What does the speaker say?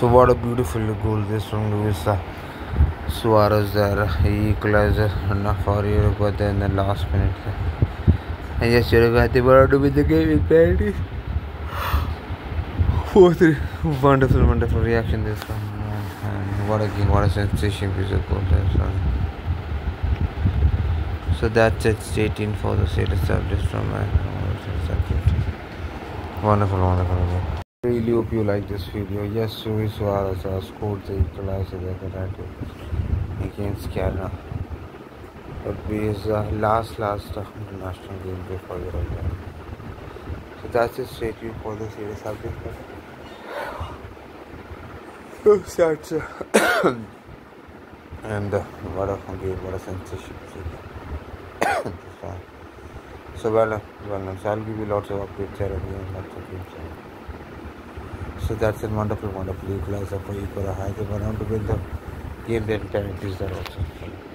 So what a beautiful goal this from Luis Suarez there. He equalized for Uruguay in the last minute. And yes, Uruguay they were to win the game in penalties. Four three. Wonderful, wonderful reaction this one. What a game, what a sensation piece of goal there. So, so that's it, 18 for the state established from my Wonderful, wonderful. wonderful. Really hope you like this video. Yes, Luis Suarez has scored the equalizer there against Canada It be his uh, last, last uh, international game before the World So that's it. Stay tuned for the series update. Oh, that's uh, and uh, what a game, what a sensation. so well, uh, well, so I'll give you lots of updates here and lots of games. So that's a wonderful, wonderful equalizer for you for a High. They on to win the game, then penalties there also.